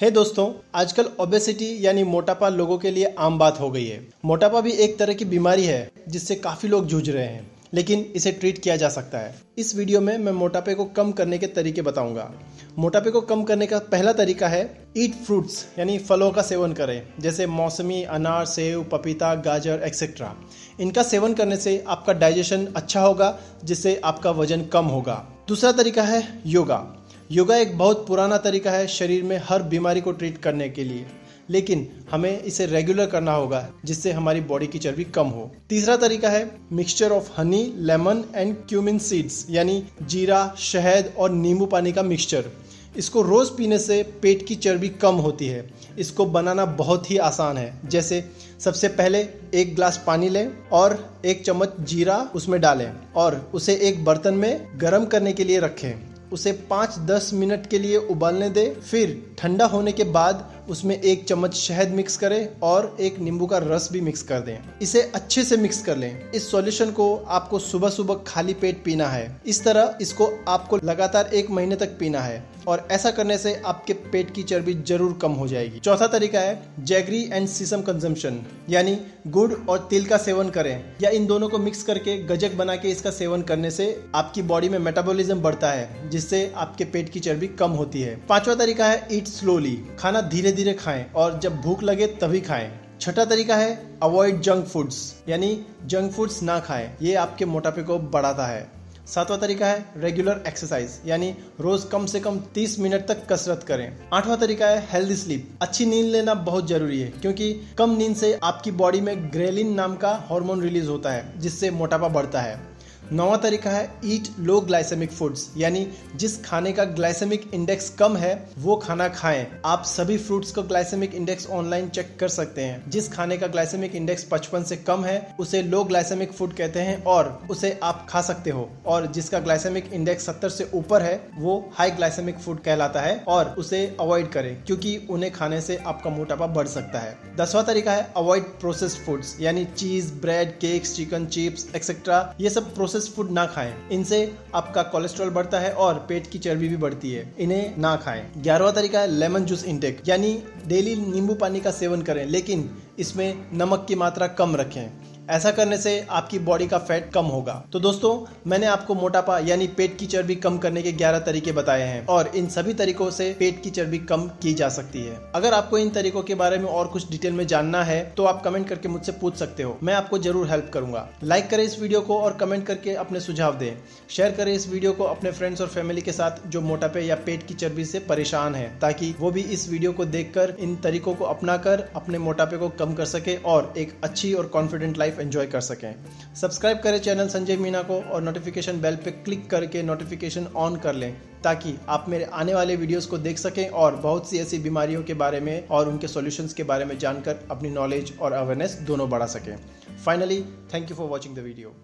है दोस्तों, आजकल ओबेसिटी यानी मोटापा लोगों के लिए आम बात हो गई है। मोटापा भी एक तरह की बीमारी है, जिससे काफ़ी लोग जूझ रहे हैं, लेकिन इसे ट्रीट किया जा सकता है। इस वीडियो में मैं मोटापे को कम करने के तरीके बताऊँगा। मोटापे को कम करने का पहला तरीका है ईट फ्रूट्स यानी फलों का सेवन करें, जैसे मौसमी, अनार, सेव, पपीता, गाजर एक्सेट्रा इनका सेवन करने से आपका डाइजेशन अच्छा होगा, जिससे आपका वज़न कम होगा। दूसरा तरीका है योगा। योगा एक बहुत पुराना तरीका है शरीर में हर बीमारी को ट्रीट करने के लिए। लेकिन हमें इसे रेगुलर करना होगा, जिससे हमारी बॉडी की चर्बी कम हो। तीसरा तरीका है mixture of honey lemon and cumin seeds यानी जीरा, शहद और नींबू पानी का मिक्सचर इसको रोज़ पीने से पेट की चर्बी कम होती है। इसको बनाना बहुत ही आसान है। जैसे सबसे पहले एक ग्लास पानी लें और एक चम्मच जीरा उसमें डालें और उसे एक बर्तन में गर्म करने के लिए रखें। उसे पाँच दस मिनट के लिए उबालने दें फिर ठंडा होने के बाद उसमें एक चम्मच शहद मिक्स करें और एक नींबू का रस भी मिक्स कर दें। इसे अच्छे से मिक्स कर लें। इस सॉल्यूशन को आपको सुबह सुबह खाली पेट पीना है। इस तरह इसको आपको लगातार एक महीने तक पीना है और ऐसा करने से आपके पेट की चर्बी ज़रूर कम हो जाएगी। चौथा तरीका है जैगरी एंड सीसम कंजम्पशन यानी गुड़ और तिल का सेवन करें या इन दोनों को मिक्स करके गजक बना के इसका सेवन करने से आपकी बॉडी में मेटाबॉलिज्म बढ़ता है, जिससे आपके पेट की चर्बी कम होती है। पांचवा तरीका है ईट स्लोली खाना धीरे धीरे खाएँ और जब भूख लगे तभी खाएँ। छठा तरीका है अवॉइड जंक फूड्स यानी जंक फूड्स ना खाएँ। ये आपके मोटापे को बढ़ाता है। सातवां तरीका है रेगुलर एक्सरसाइज यानी रोज कम से कम 30 मिनट तक कसरत करें। आठवां तरीका है हेल्दी स्लीप अच्छी नींद लेना बहुत ज़रूरी है, क्योंकि कम नींद से आपकी बॉडी में ग्रेलिन नाम का हार्मोन रिलीज़ होता है, जिससे मोटापा बढ़ता है। नौवा तरीका है ईट लो ग्लाइसेमिक फूड्स यानी जिस खाने का ग्लाइसेमिक इंडेक्स कम है, वो खाना खाएँ। आप सभी फ्रूट्स का ग्लाइसेमिक इंडेक्स ऑनलाइन चेक कर सकते हैं। जिस खाने का ग्लाइसेमिक इंडेक्स 55 से कम है, उसे लो ग्लाइसेमिक फ़ूड कहते हैं और उसे आप खा सकते हो। और जिसका ग्लाइसेमिक इंडेक्स 70 से ऊपर है, वो हाई ग्लाइसेमिक फ़ूड कहलाता है और उसे अवॉइड करें, क्योंकि उन्हें खाने से आपका मोटापा बढ़ सकता है। दसवा तरीका है अवॉइड प्रोसेस्ड फूड्स यानी cheese bread cakes chicken chips etcetera ये सब प्रोसेस प्रोसेस फ़ूड ना खाएँ। इनसे आपका कोलेस्ट्रॉल बढ़ता है और पेट की चर्बी भी बढ़ती है। इन्हें ना खाएँ। ग्यारहवा तरीका है लेमन जूस इंटेक यानी डेली नींबू पानी का सेवन करें, लेकिन इसमें नमक की मात्रा कम रखें। ऐसा करने से आपकी बॉडी का फैट कम होगा। तो दोस्तों, मैंने आपको मोटापा यानी पेट की चर्बी कम करने के 11 तरीके बताए हैं और इन सभी तरीकों से पेट की चर्बी कम की जा सकती है। अगर आपको इन तरीकों के बारे में और कुछ डिटेल में जानना है तो आप कमेंट करके मुझसे पूछ सकते हो। मैं आपको ज़रूर हेल्प करूँगा। लाइक करें इस वीडियो को और कमेंट करके अपने सुझाव दें। शेयर करें इस वीडियो को अपने फ्रेंड्स और फैमिली के साथ जो मोटापे या पेट की चर्बी से परेशान है, ताकि वो भी इस वीडियो को देखकर इन तरीकों को अपनाकर अपने मोटापे को कम कर सके और एक अच्छी और कॉन्फिडेंट लाइफ एंजॉय कर सकें। सब्सक्राइब करें चैनल संजय मीना को और नोटिफिकेशन बेल पर क्लिक करके नोटिफिकेशन ऑन कर लें, ताकि आप मेरे आने वाले वीडियोस को देख सकें और बहुत सी ऐसी बीमारियों के बारे में और उनके सॉल्यूशंस के बारे में जानकर अपनी नॉलेज और अवेयरनेस दोनों बढ़ा सकें। Finally thank you for watching the video